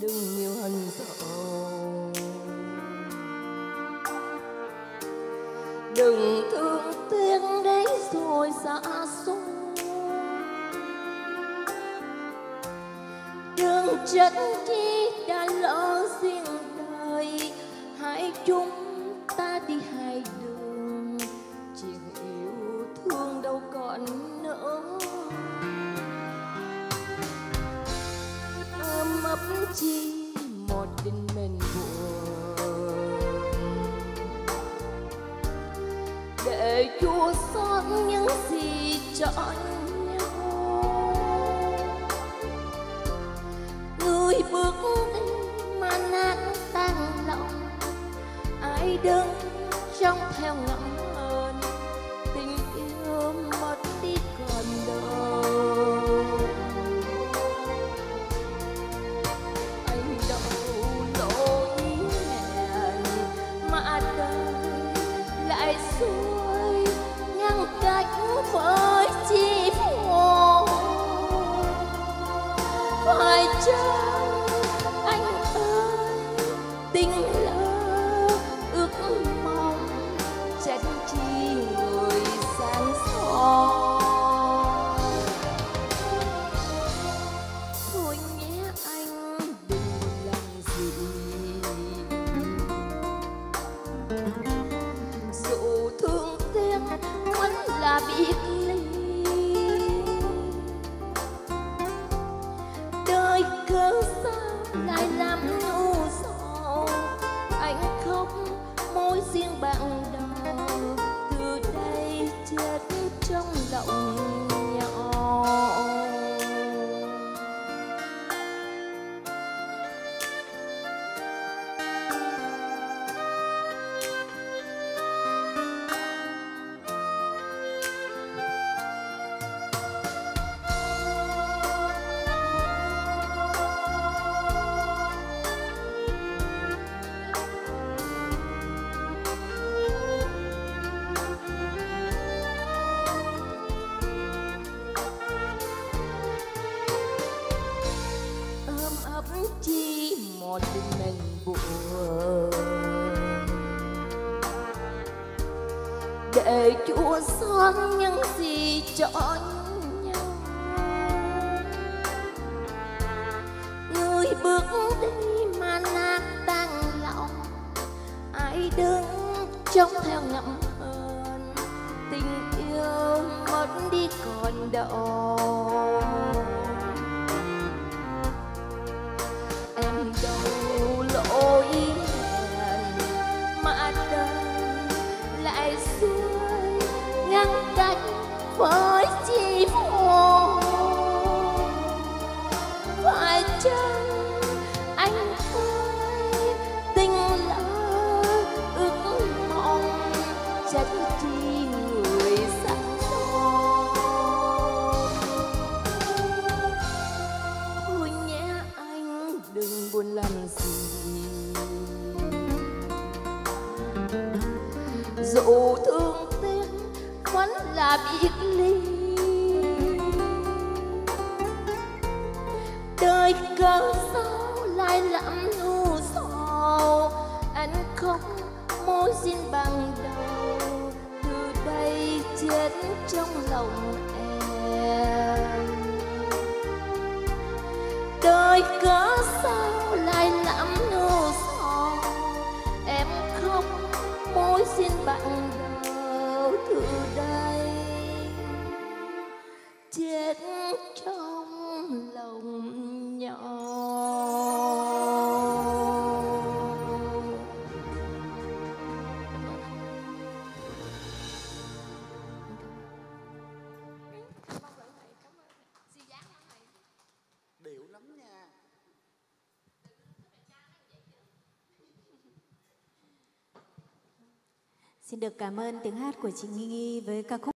đừng nhiều hận sầu đừng thương tiếc đấy rồi xa xôi. Đừng trách chi đã lỡ riêng đời, hãy chúng ta đi hai đường chi một tình mình buồn để chua xót những gì chọn nhau. Người bước đi mà nát tan lòng, ai đứng trong theo ngọn tình lỡ ước mong trách chi người sáng soi. Thôi nhé anh, đừng làm gì. Dù thương tiếc vẫn là biệt ly. Đời cớ sao lại làm nhu anh khóc môi riêng bạn đỏ từ đây chết trong lòng lệ chua xót những gì cho nhau. Người bước đi mà nát tan lòng, ai đứng trông theo ngậm hờn. Tình yêu mất đi còn đâu dù thương tiếc, vẫn là biệt ly. Đời cớ sao lại lắm nhu sầu? Anh khóc môi xin bằng đầu. Từ đây chết trong lòng chết trong lòng nhỏ. Điệu lắm nha. Xin được cảm ơn tiếng hát của chị Nghi Nghi với ca khúc